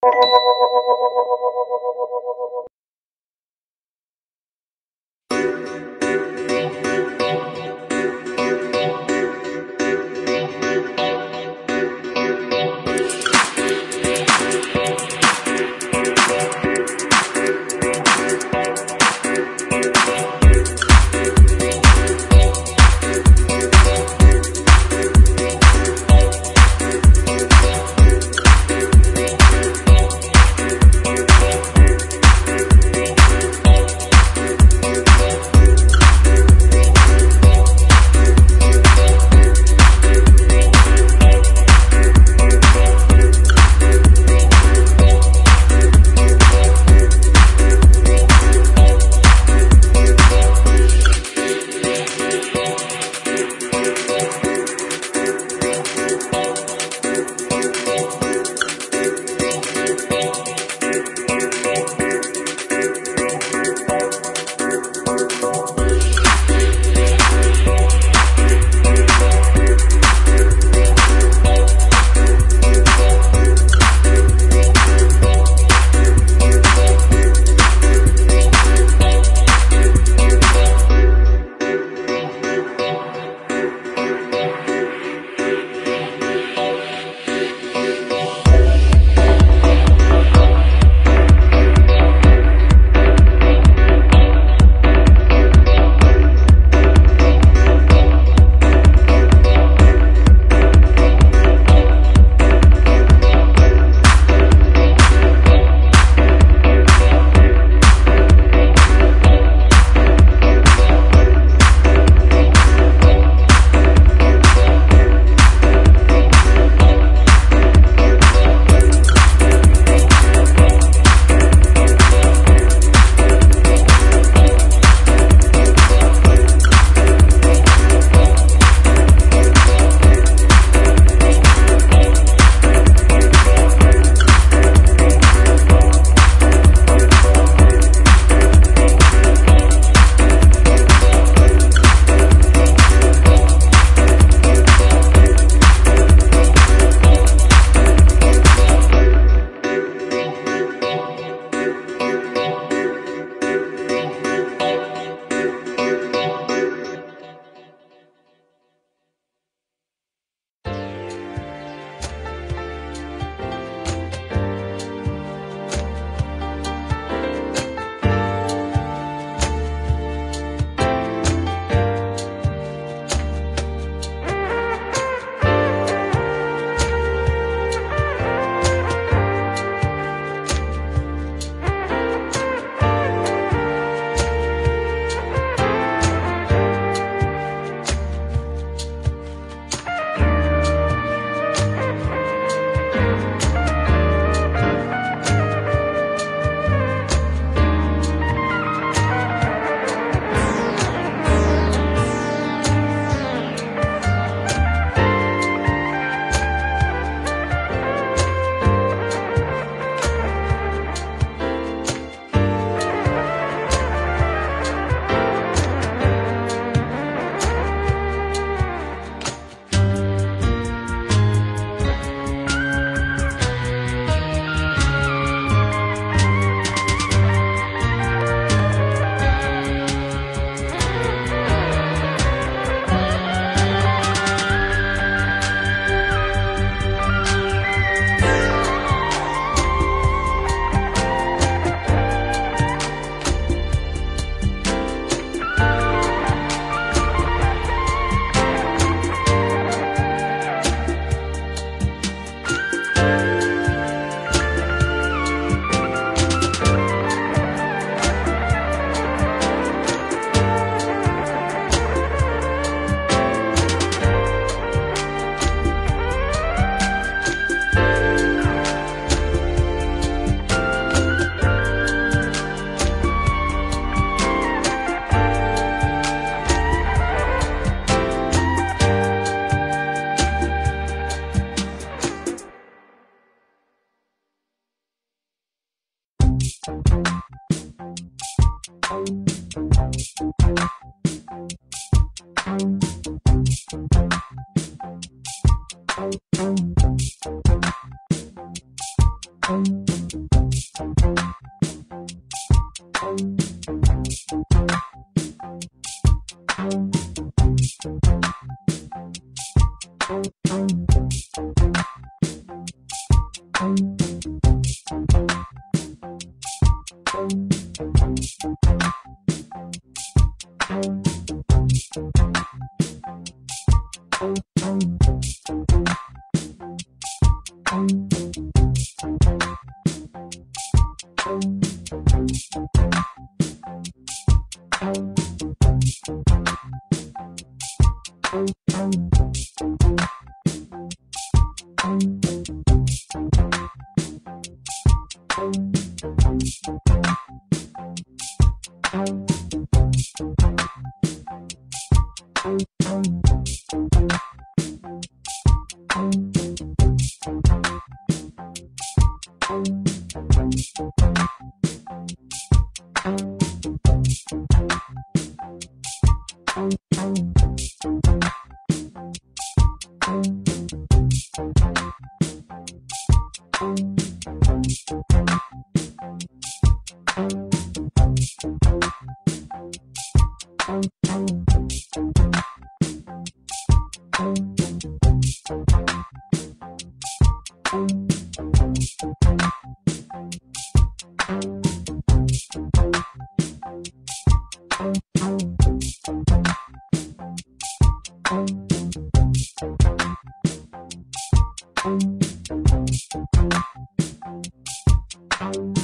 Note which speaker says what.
Speaker 1: Thank Thank you. you Thank you. thank you Bye.